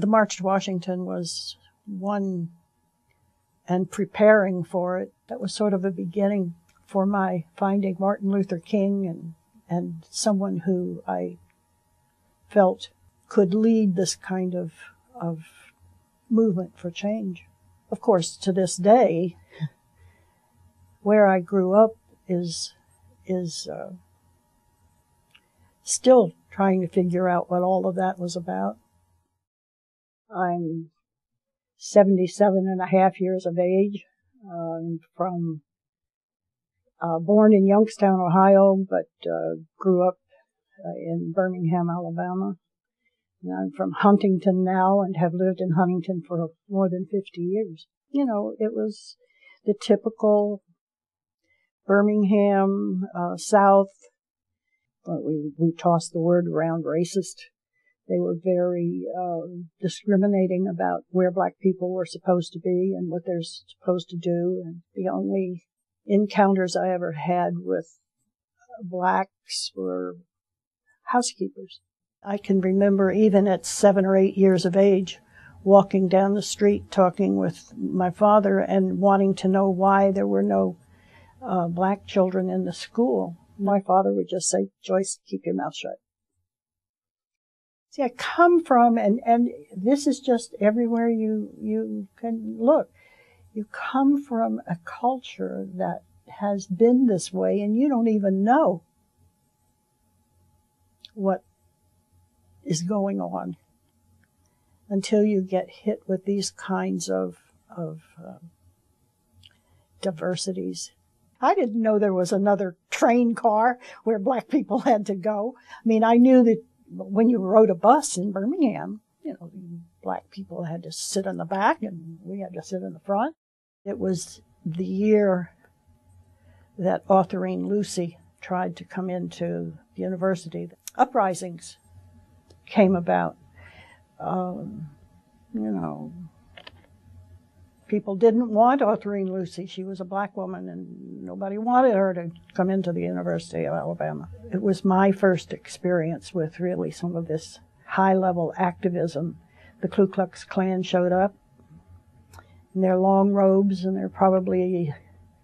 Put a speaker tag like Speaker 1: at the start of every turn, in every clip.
Speaker 1: the March to Washington was one, and preparing for it, that was sort of a beginning for my finding Martin Luther King and, and someone who I felt could lead this kind of, of movement for change. Of course, to this day, where I grew up is, is, uh, still trying to figure out what all of that was about. I'm 77 and a half years of age. Um, from uh, born in Youngstown, Ohio, but uh, grew up uh, in Birmingham, Alabama. And I'm from Huntington now and have lived in Huntington for more than 50 years. You know, it was the typical Birmingham, uh, South. we, we tossed the word around racist they were very uh, discriminating about where black people were supposed to be and what they're supposed to do. And the only encounters I ever had with blacks were housekeepers. I can remember even at seven or eight years of age walking down the street talking with my father and wanting to know why there were no uh, black children in the school. My father would just say, Joyce, keep your mouth shut. See, I come from, and, and this is just everywhere you, you can look. You come from a culture that has been this way and you don't even know what is going on until you get hit with these kinds of, of um, diversities. I didn't know there was another train car where black people had to go. I mean, I knew that when you rode a bus in Birmingham, you know, black people had to sit in the back and we had to sit in the front. It was the year that Autherine Lucy tried to come into the university. Uprisings came about. Um, you know, people didn't want Autherine Lucy. She was a black woman, and nobody wanted her to come into the University of Alabama. It was my first experience with really some of this high level activism. The Ku Klux Klan showed up in their long robes, and there were probably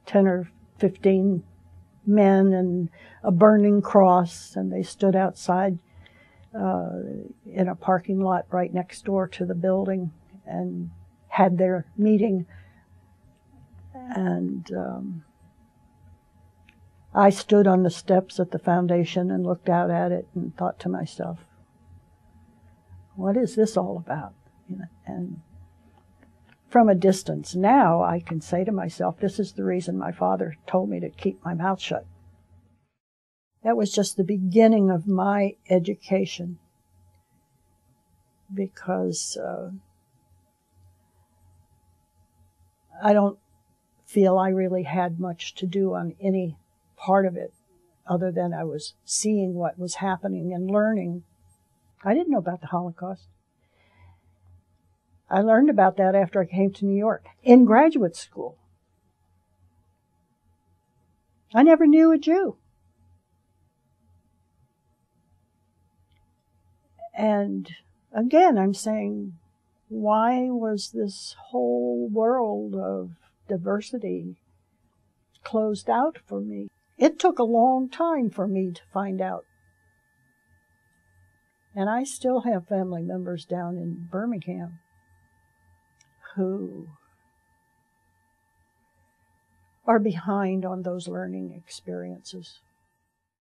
Speaker 1: 10 or 15 men and a burning cross, and they stood outside uh, in a parking lot right next door to the building and had their meeting, and um, I stood on the steps at the foundation and looked out at it and thought to myself, "What is this all about?" You know, and from a distance now, I can say to myself, "This is the reason my father told me to keep my mouth shut." That was just the beginning of my education because uh, I don't feel I really had much to do on any part of it other than I was seeing what was happening and learning. I didn't know about the Holocaust. I learned about that after I came to New York in graduate school. I never knew a Jew. And again, I'm saying why was this whole world of diversity closed out for me? It took a long time for me to find out. And I still have family members down in Birmingham who are behind on those learning experiences.